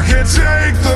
I can take the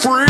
free.